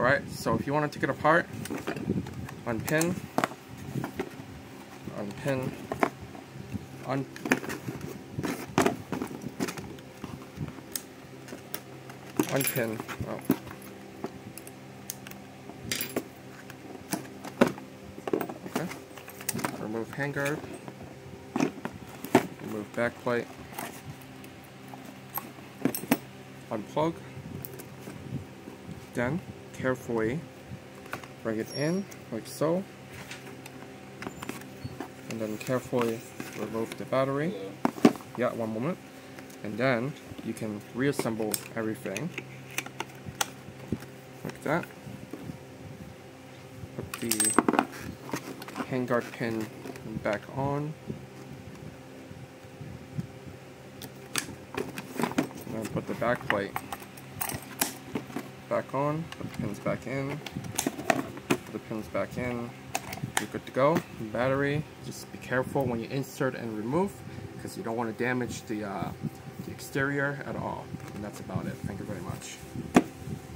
Alright, so if you want to take it apart, unpin, unpin, un unpin. Oh. Okay. Remove handguard. Remove backplate. Unplug. Then carefully bring it in like so. And then carefully remove the battery. Yeah, one moment. And then you can reassemble everything like that. Put the handguard pin back on. And then put the back plate back on, put the pins back in, put the pins back in, you're good to go. Battery, just be careful when you insert and remove because you don't want to damage the, uh, the exterior at all. And that's about it. Thank you very much.